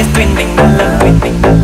is dwindling the love.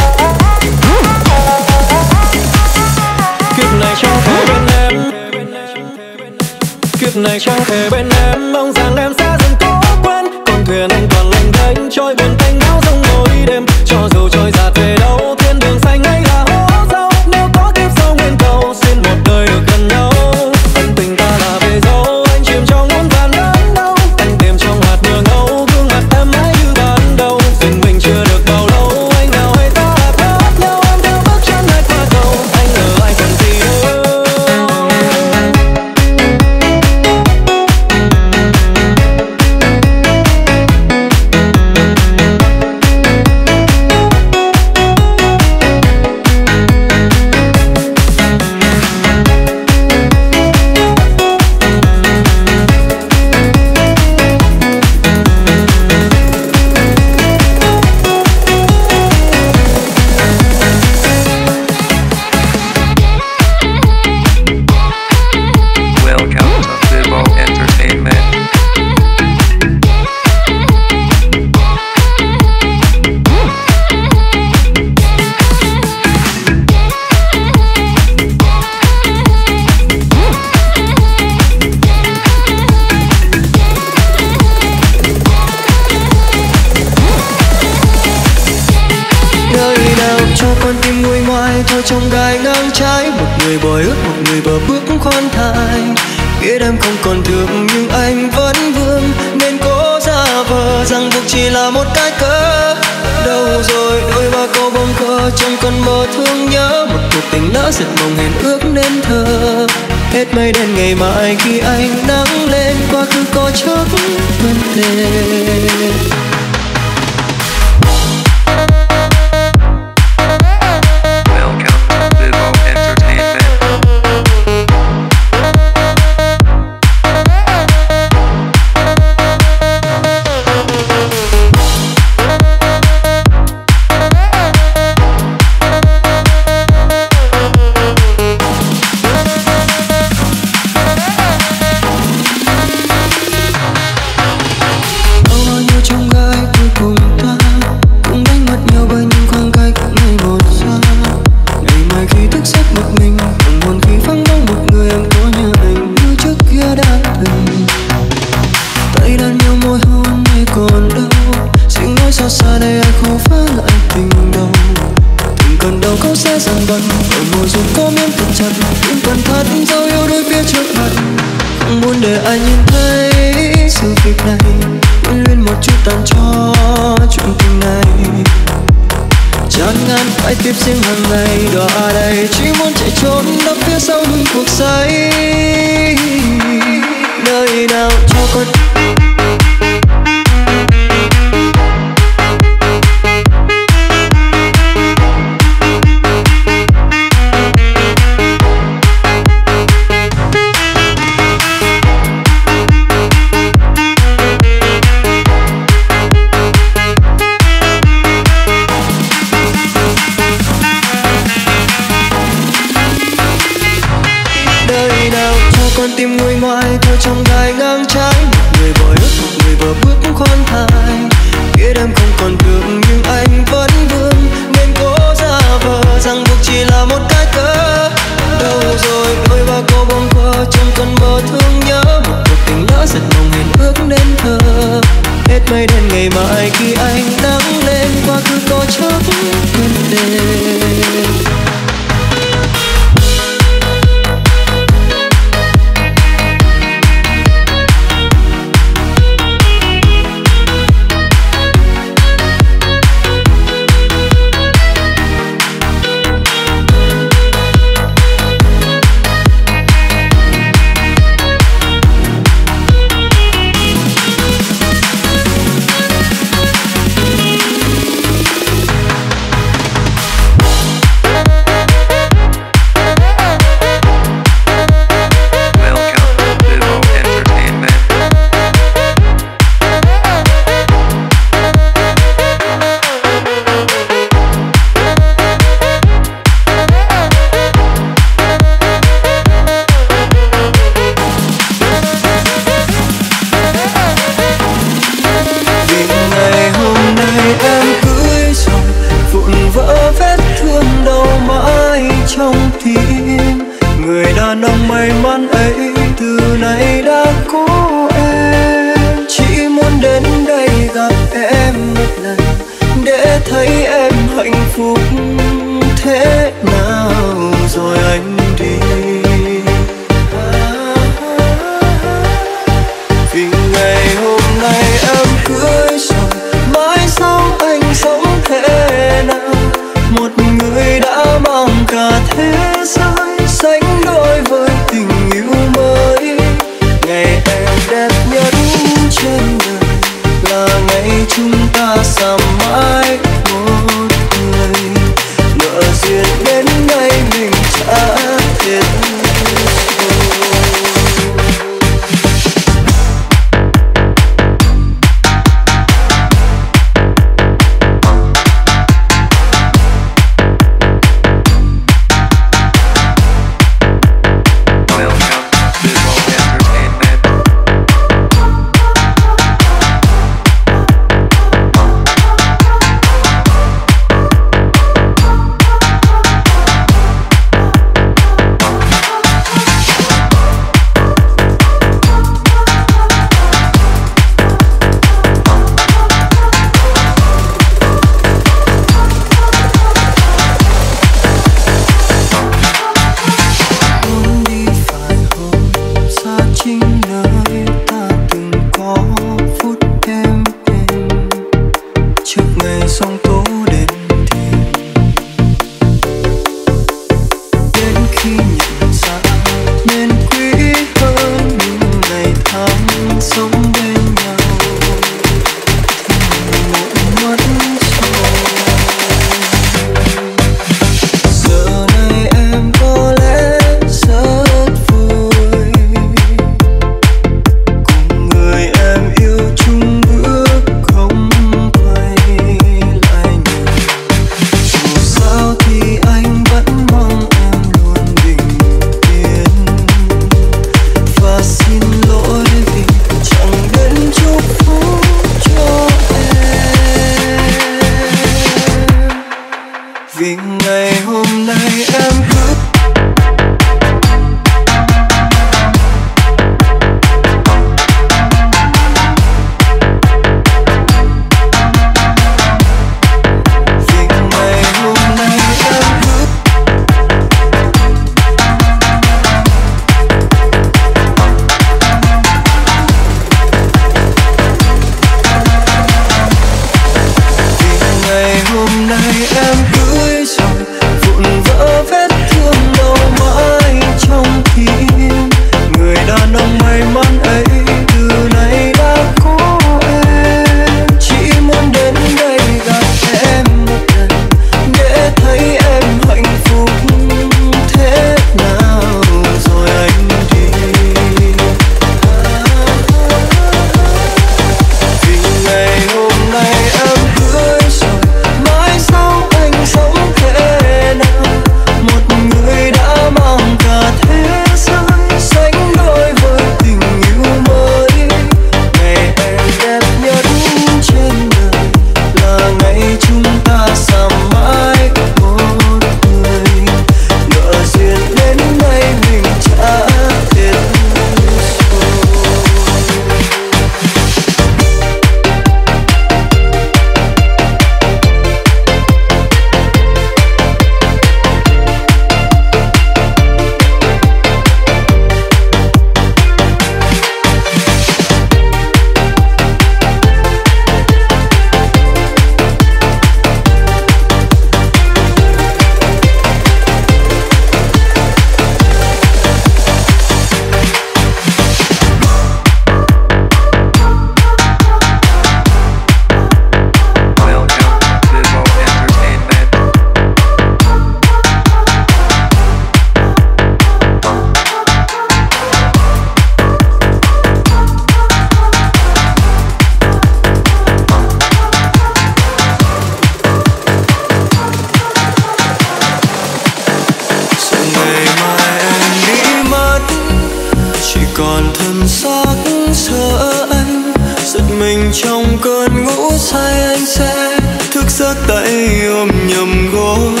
còn thân xác sợ anh, giật mình trong cơn ngủ say anh sẽ thức giấc tay ôm nhầm gối.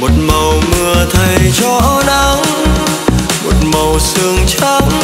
Một màu mưa thay cho nắng, một màu sương trắng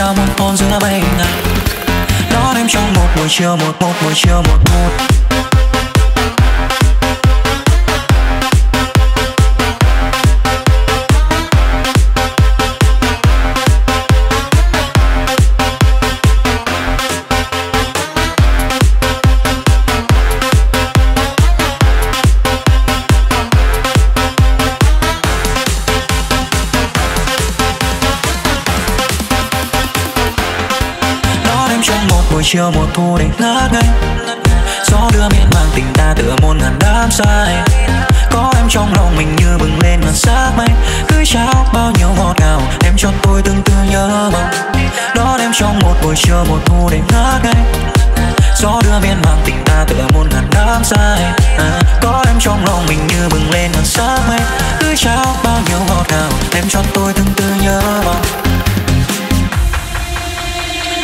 trao một hôn giữa bay ngàn đón em trong một buổi chiều một một buổi chiều một một chiều một thu để ngát ngây. Gió đưa miên mang tình ta tựa muôn ngàn đám sai có em trong lòng mình như bừng lên ngàn sắc mây. Cứ trao bao nhiêu ngọt ngào em cho tôi từng tư nhớ mong. Đó em trong một buổi chiều một thu để ngát ngây. Gió đưa miên mang tình ta tựa muôn ngàn đám sai à, có em trong lòng mình như bừng lên ngàn sắc mây. Cứ trao bao nhiêu ngọt ngào em cho tôi từng tư nhớ mong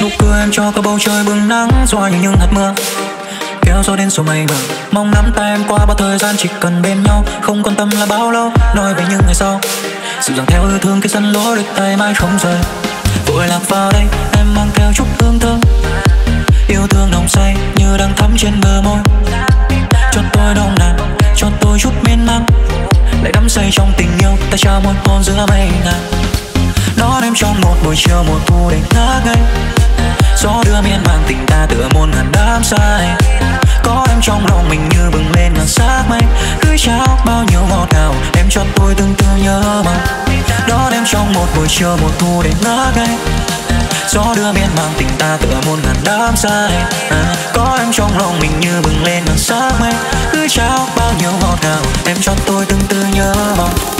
nụ cười em cho cả bầu trời bừng nắng soi như những hạt mưa. Kéo gió đến số mây mờ, mong nắm tay em qua bao thời gian chỉ cần bên nhau. Không quan tâm là bao lâu, nói về những ngày sau. Sự dàng theo yêu thương cái sân lỗ đôi tay mãi không rời. Vội lạc vào đây, em mang theo chút hương thơm. Yêu thương nồng say như đang thắm trên bờ môi. Cho tôi đông nàn cho tôi chút miên man. Lại đắm say trong tình yêu, ta trao một hôn giữa mây ngàn đón em trong một buổi chiều mùa thu đầy thác anh gió đưa miên man tình ta tựa muôn ngàn đám sai có em trong lòng mình như bừng lên ngàn sắc mây. Cứ trao bao nhiêu ngọt ngào em cho tôi từng tư nhớ mong. Đón em trong một buổi chiều mùa thu đầy ngất anh gió đưa miên man tình ta tựa muôn ngàn đám sai à, có em trong lòng mình như bừng lên ngàn sắc mây. Cứ trao bao nhiêu ngọt ngào em cho tôi từng tư nhớ mong.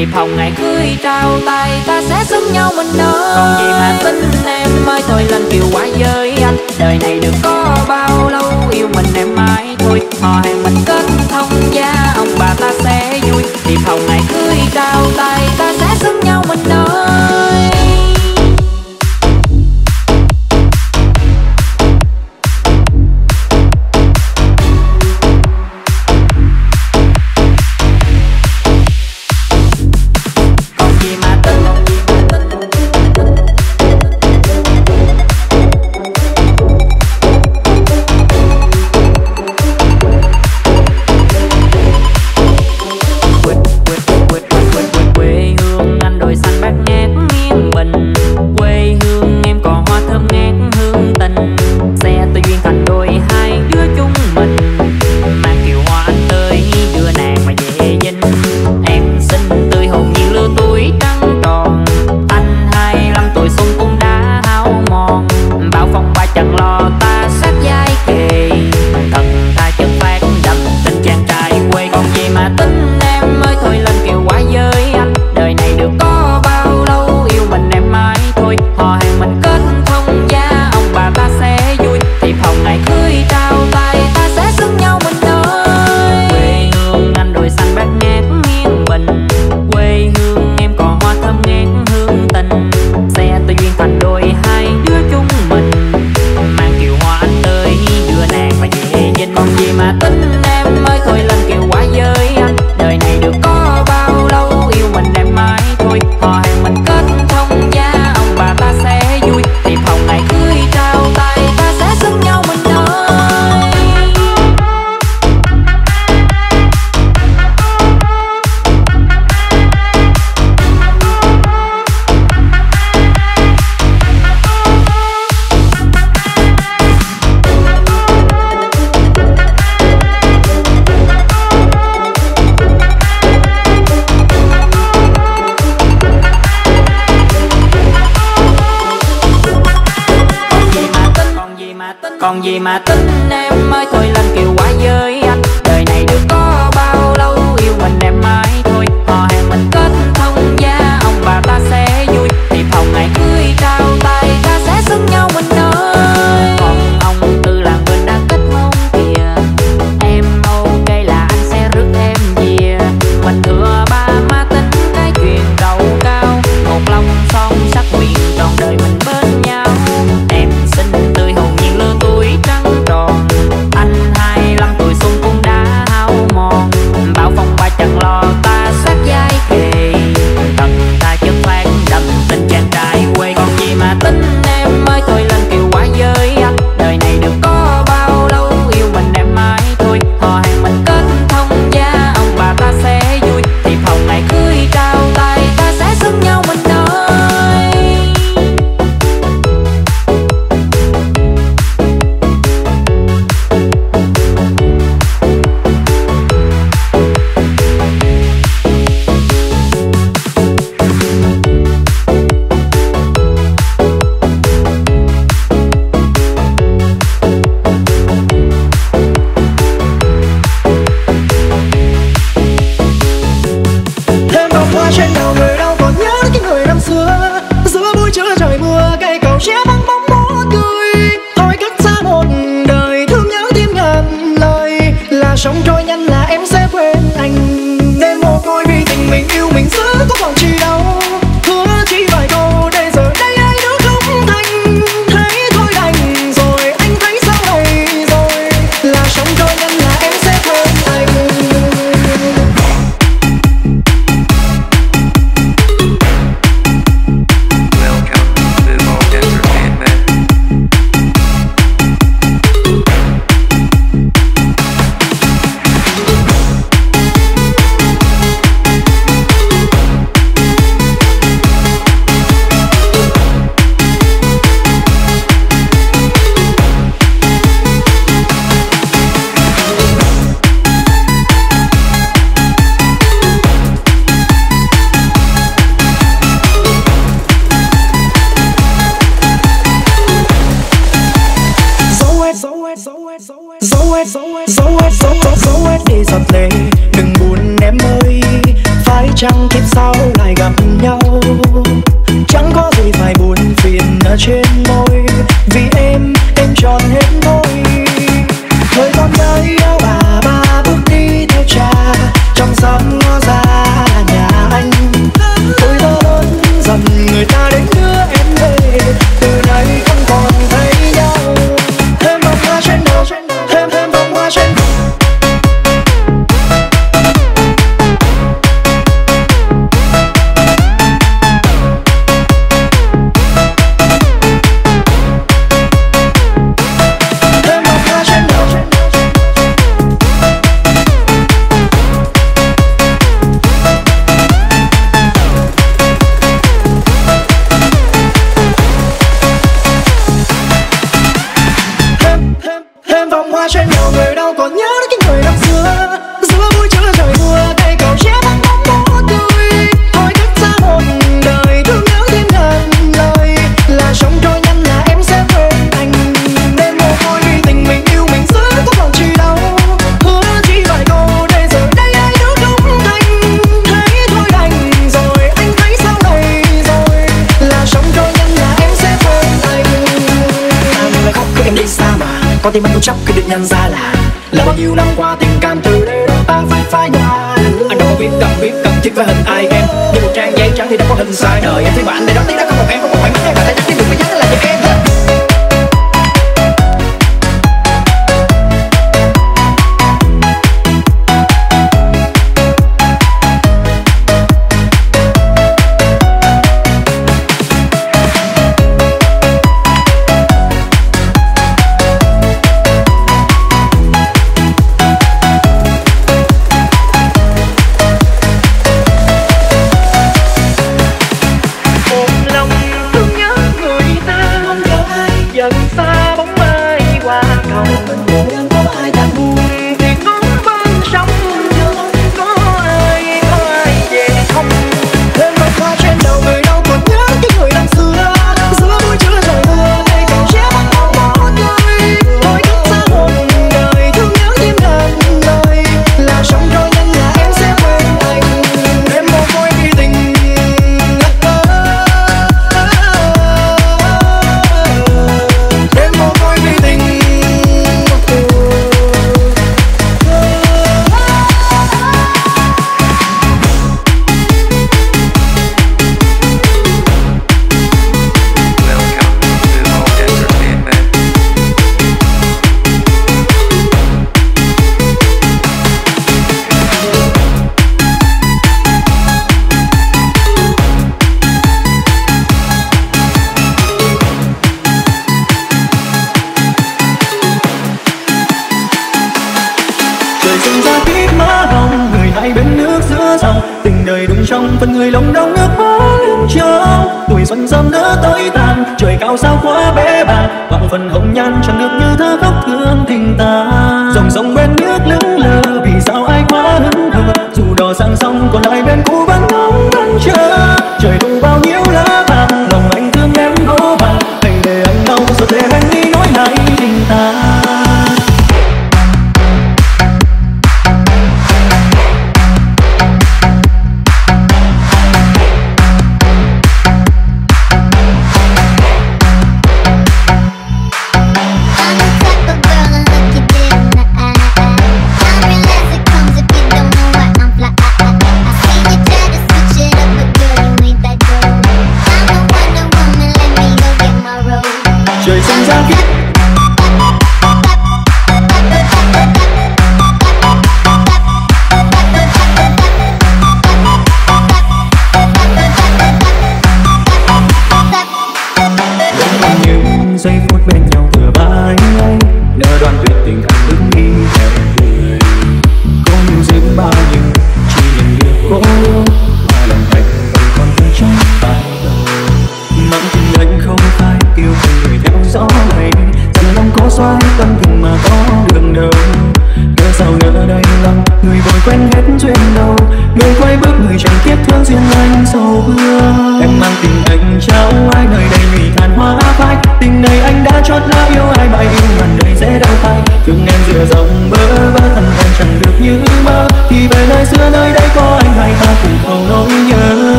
Tìm hồng ngày cưới trao tay ta sẽ xứng nhau mình đó còn gì mà tin em mới thôi lên kiều quá giới anh. Đời này được có bao lâu yêu mình em mãi thôi. Họ hàng mình kết thông gia ông bà ta sẽ vui. Tìm hồng ngày cưới trao tay gì mà tính em ơi thôi là